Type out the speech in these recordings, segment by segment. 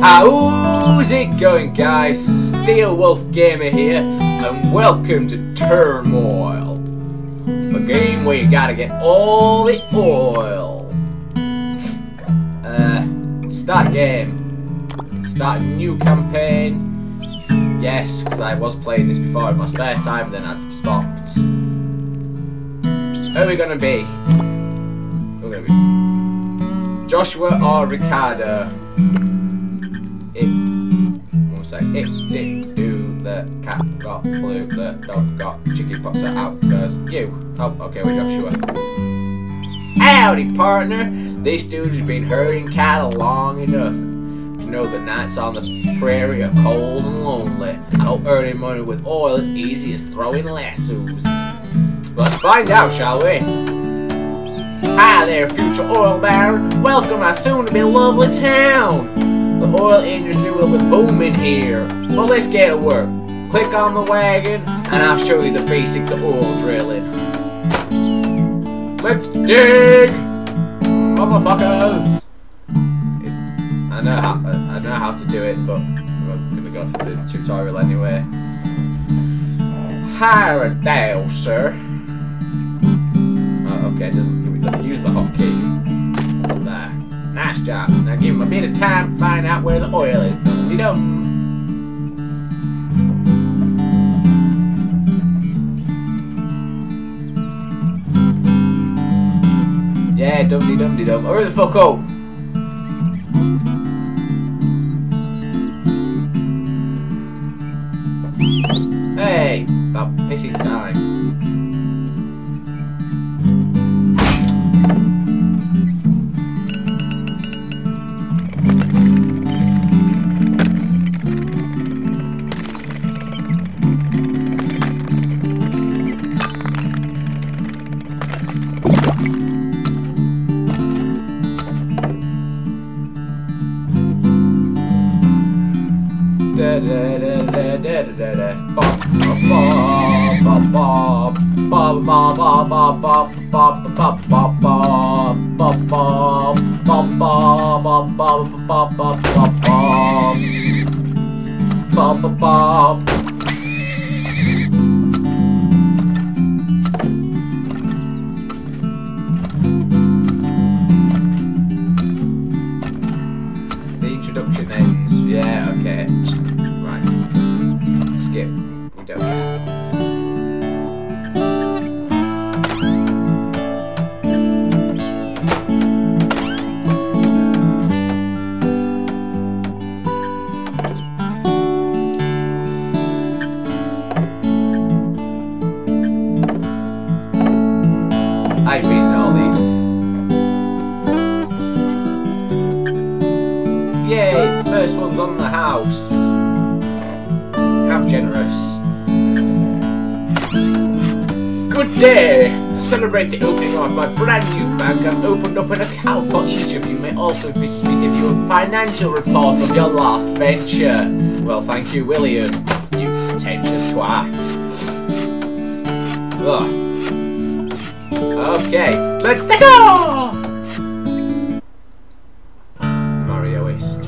How's it going guys? Steel Wolf Gamer here and welcome to Turmoil. A game where you gotta get all the oil. Uh, start game. Start new campaign. Yes, because I was playing this before in my spare time, then I stopped. Who are we gonna be? Who are we gonna be? Joshua or Ricardo? It, one sec. It did do the cat got flu, the dog got chicken pox out first. You. Oh, okay, we're Joshua. Howdy, partner. This dude has been herding cattle long enough to know the nights on the prairie are cold and lonely. I hope earning money with oil is easy as throwing lassos. Let's find out, shall we? Hi there, future oil baron. Welcome to soon-to-be lovely town. The oil industry will be booming here. Well, let's get to work. Click on the wagon, and I'll show you the basics of oil drilling. Let's dig, motherfuckers. I know how I know how to do it, but I'm gonna go for the tutorial anyway. Hire a dowser. Oh, okay, it it doesn't use the hotkey. Nice job. Now give him a bit of time to find out where the oil is. You know? Yeah, dum de dum de dum. Hurry the fuck up. Hey, about pissing time. ba ba ba celebrate the opening of my brand new bank, I've opened up an account for each of you. May also to give you a financial report of your last venture. Well, thank you, William. You pretentious twat. Ugh. Okay, let's go! Marioist.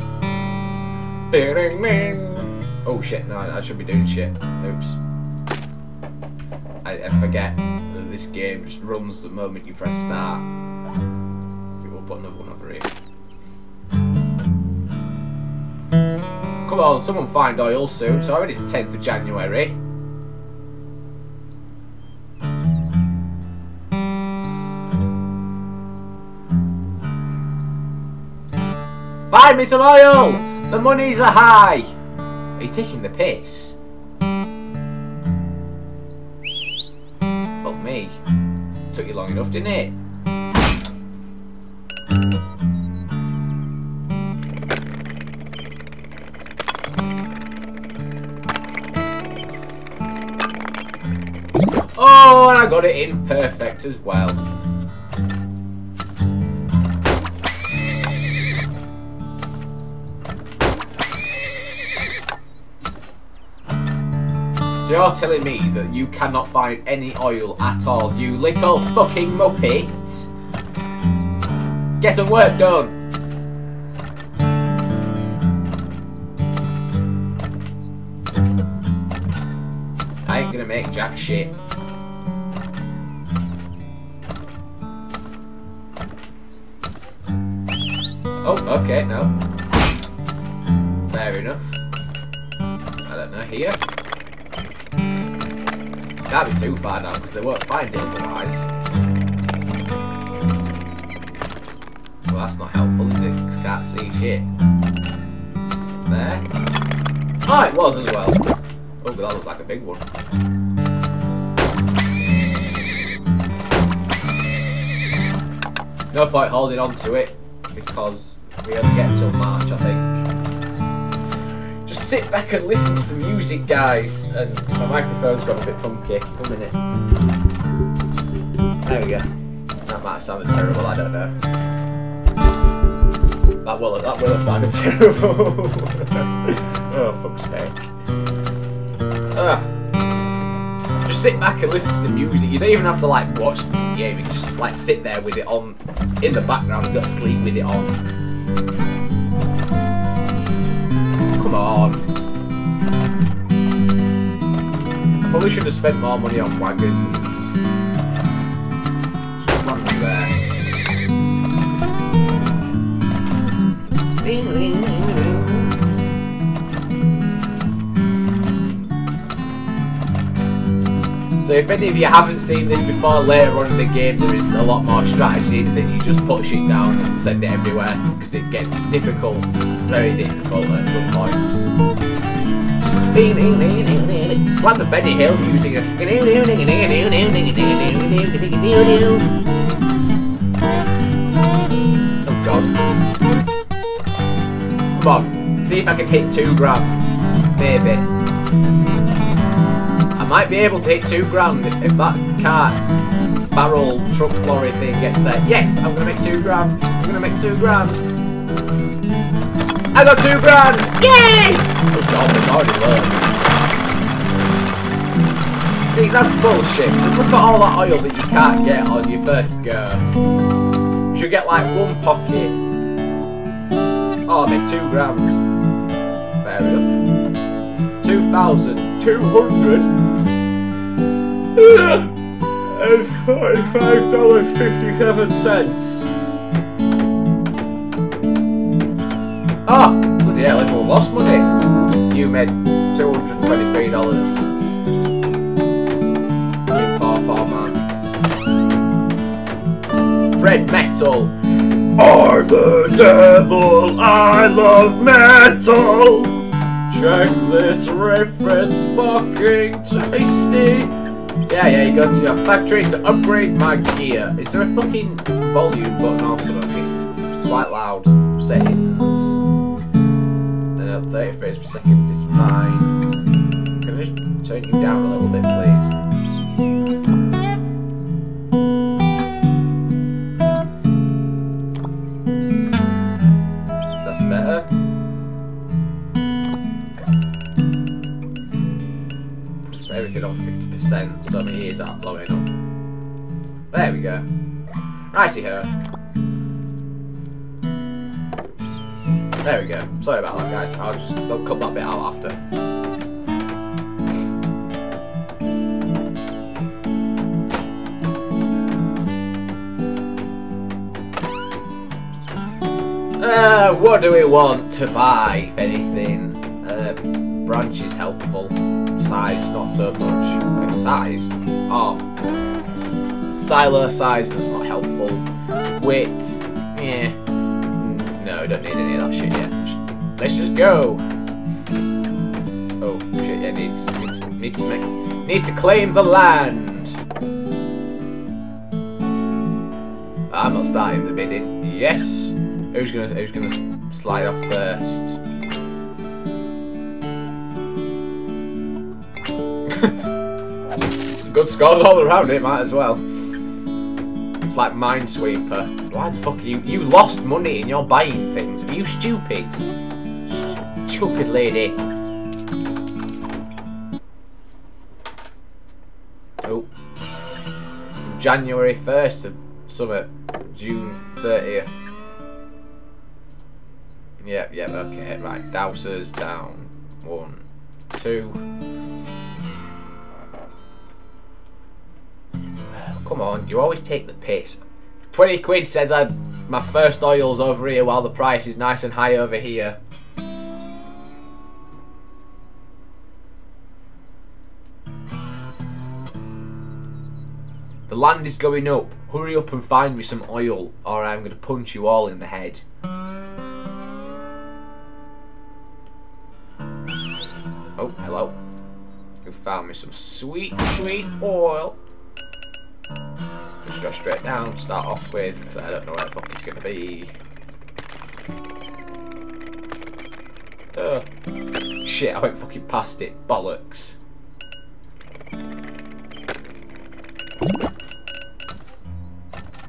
Ding ding. Oh shit, no, I should be doing shit. Oops. I, I forget this game just runs the moment you press start. Okay, we'll put another one over here. Come on, someone find oil soon. It's already the 10th of January. Find me some oil! The monies are high! Are you taking the piss? Enough, didn't it? Oh, and I got it in perfect as well. So you're telling me that you cannot find any oil at all, you little fucking muppet! Get some work done! I ain't gonna make jack shit. Oh, okay, no. Fair enough. I don't know, here? Can't be too far now, because they won't find it otherwise. Well, that's not helpful, is it? Because can't see shit. There. Oh, it was as well. Oh, that looks like a big one. No point holding on to it because we only get till March, I think. Just sit back and listen to the music, guys. And my microphone's got a bit funky. One minute. There we go. That might sounded terrible, I don't know. That will that will have sounded terrible. oh fuck's sake. Ah. Just sit back and listen to the music. You don't even have to like watch the game. You just like sit there with it on in the background and to sleep with it on. Come on. Probably should have spent more money on wagons. If any of you haven't seen this before, later on in the game there is a lot more strategy than you just put shit down and send it everywhere because it gets difficult, very difficult at some points. Like the Benny Hill music. Oh god. Come on, see if I can hit two grand. Maybe. Might be able to hit two grand if, that cart barrel truck lorry thing gets there. Yes, I'm gonna make two grand. I'm gonna make two grand. I got two grand! Yay! Oh god, there's already loads. See, that's bullshit. Look at all that oil that you can't get on your first go. You should get like one pocket. Oh, I made two grand. Fair enough. Two thousand two hundred and forty-five dollars fifty-seven cents. Oh, bloody hell! Everyone lost money. You made two hundred twenty-three dollars. Fred Metal. I'm the devil, I love metal. Check this riff, it's fucking tasty. Yeah, yeah, you go to your factory to upgrade my gear. Is there a fucking volume button or something? It's quite loud. Settings. Uh, 30 frames per second is fine. Can I just turn you down a little bit, please? 50%, so my ears aren't blowing up. There we go. Righty ho. There we go. Sorry about that, guys. I'll just I'll cut that bit out after. Uh, what do we want to buy, if anything? Uh, branch is helpful. Size, not so much. Uh, size? Oh. Silo size, that's not helpful. Width, yeah. Mm, No, don't need any of that shit yet. Let's just go. Oh, shit, yeah, needs, need to, need to make, need to claim the land. I'm not starting the bidding. Yes. Who's gonna Who's gonna slide off first? Good scores all around it. Might as well. It's like Minesweeper. Why the fuck are you? You lost money and you're buying things. Are you stupid? Stupid lady. Oh. January 1st to Summit. June 30th. Yep, yep, okay, right. Dowsers down. One, two. Come on, you always take the piss. 20 quid says I my first oil's over here while the price is nice and high over here. The land is going up. Hurry up and find me some oil or I'm going to punch you all in the head. Oh, hello. You found me some sweet, sweet oil. Just go straight down, start off with, because I don't know where the fuck it's going to be. Oh. Shit, I went fucking past it. Bollocks.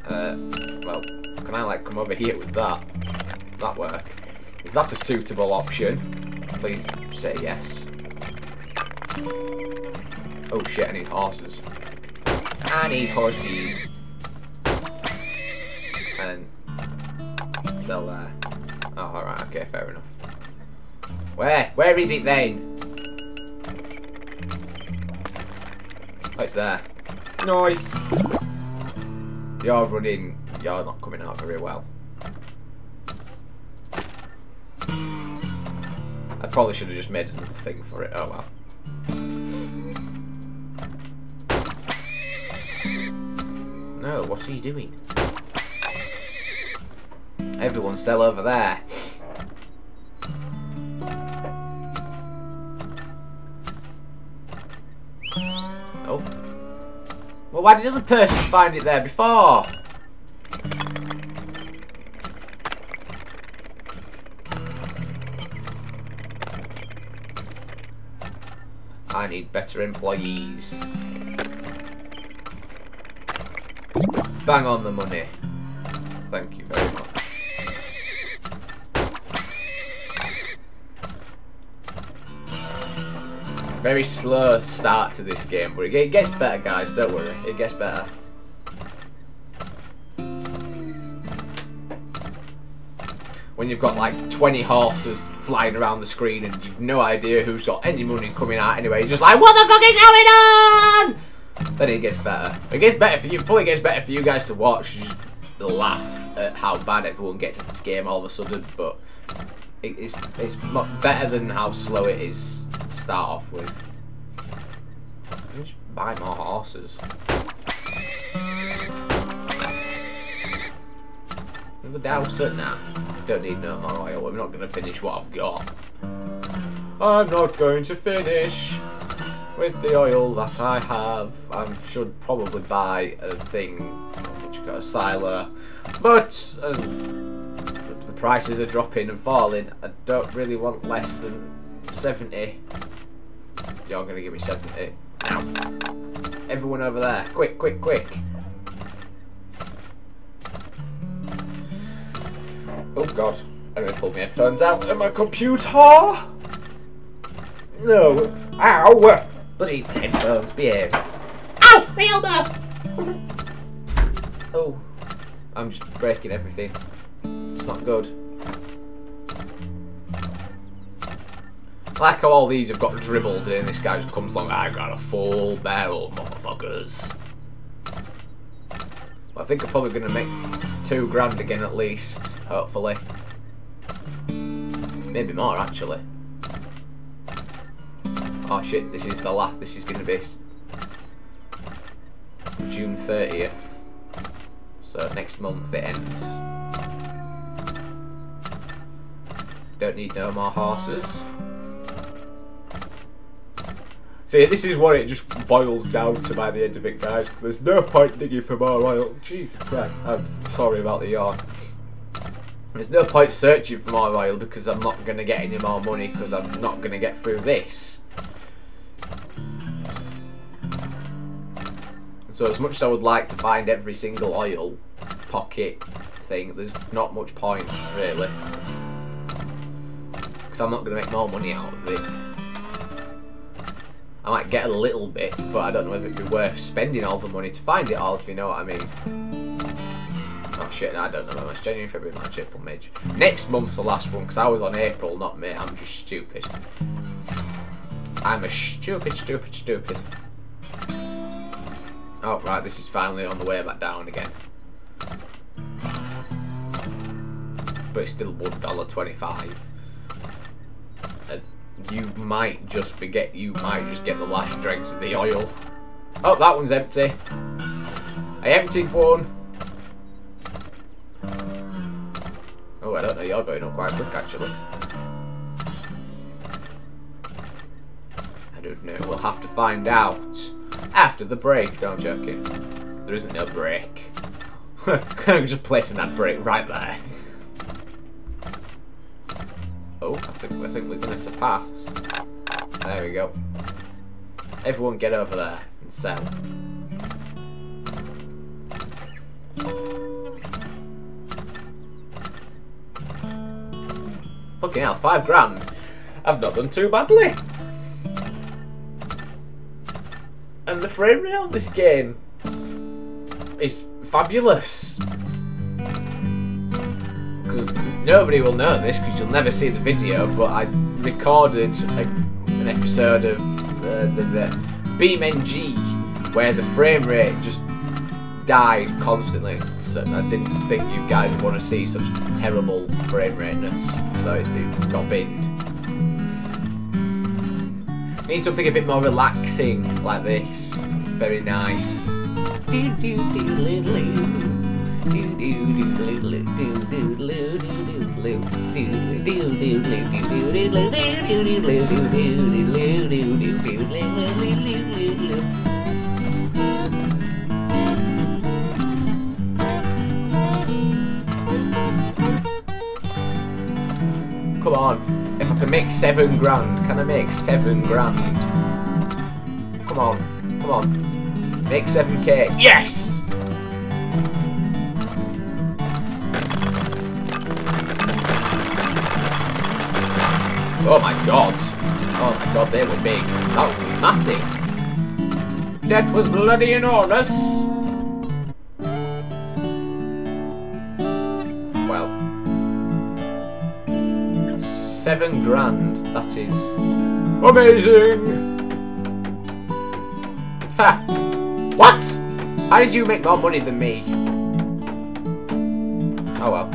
Uh, well, can I like come over here with that? That work? Is that a suitable option? Please say yes. Oh shit, I need horses. I need horses. And still there. Oh, alright, okay, fair enough. Where? Where is it then? Oh, it's there. Nice! You're running, you're not coming out very well. I probably should have just made another thing for it, oh well. No, what's he doing? Everyone's still over there. Oh. Well, why did the other person find it there before? I need better employees. Bang on the money. Thank you very much. Very slow start to this game, but it gets better, guys. Don't worry, it gets better. When you've got like 20 horses flying around the screen and you've no idea who's got any money coming out anyway, you're just like, what the fuck is going on? Then it gets better. It gets better for you. Probably gets better for you guys to watch. Just laugh at how bad everyone gets at this game all of a sudden, but it's it's better than how slow it is to start off with. Just buy more horses. The dowser now. Don't need no more oil. I'm not going to finish what I've got. I'm not going to finish with the oil that I have. I should probably buy a thing which got a silo, but. Uh, prices are dropping and falling, I don't really want less than 70. You're going to give me 70. Now. Everyone over there. Quick, quick, quick. Oh god. I'm going to pull my headphones out of my computer. No. Ow. Bloody headphones. Behave. Ow! My elbow! oh. I'm just breaking everything. It's not good. I like how all these have got dribbles in, this guy just comes along, I got a full barrel, motherfuckers. I think I'm probably going to make two grand again at least, hopefully. Maybe more, actually. Oh shit, this is the last, this is to be June 30th. So next month it ends. Don't need no more horses. See, this is what it just boils down to by the end of it, guys. There's no point digging for more oil. Jesus Christ. I'm sorry about the yawn. There's no point searching for more oil because I'm not going to get any more money because I'm not going to get through this. So as much as I would like to find every single oil pocket thing, there's not much point, really. Because I'm not going to make more money out of it. I might get a little bit, but I don't know if it'd be worth spending all the money to find it all, if you know what I mean. Oh shit, I don't know how much. January, February, March, April, May. Next month's the last one, because I was on April, not May. I'm just stupid. I'm a stupid, stupid, stupid. Oh, right, this is finally on the way back down again. But it's still $1.25. And uh, you might just forget, you might just get the last dregs of the oil. Oh, that one's empty. I emptied one. Oh, I don't know, you're going on quite quick actually. I don't know, we'll have to find out after the break. No, I'm joking. There isn't no break. I'm just placing that break right there. Oh, I think I think we're gonna surpass. There we go. Everyone get over there and sell. Fucking hell, five grand. I've not done too badly. And the frame rate on this game is fabulous. Because nobody will know this because you'll never see the video, but I recorded a, an episode of uh, the, the BeamNG where the frame rate just died constantly. So I didn't think you guys would want to see such terrible frame rateness. So it got binned. Need something a bit more relaxing like this. Very nice. Come on. Can make seven grand, can I make seven grand? Come on. Come on. Make 7k. Yes! Oh my god. Oh my god, they were big. That was massive. That was bloody enormous. Seven grand. That is amazing. Ha! What? How did you make more money than me? Oh well.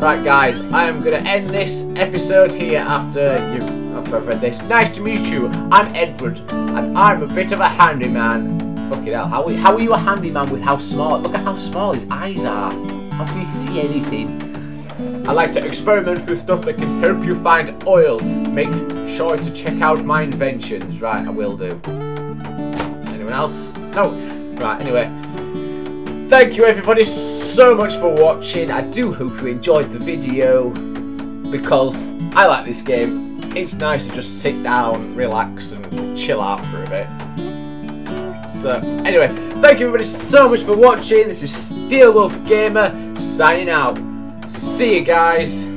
Right guys, I am going to end this episode here after you've after I've read this. Nice to meet you. I'm Edward, and I'm a bit of a handyman. Fucking hell, how, how are you a handyman with how small? Look at how small his eyes are. See anything? I like to experiment with stuff that can help you find oil. Make sure to check out my inventions. Right, I will do. Anyone else? No. Right, anyway. Thank you everybody so much for watching. I do hope you enjoyed the video because I like this game. It's nice to just sit down, relax and chill out for a bit. So anyway, thank you everybody so much for watching. This is Steel Wolf Gamer signing out. See you guys.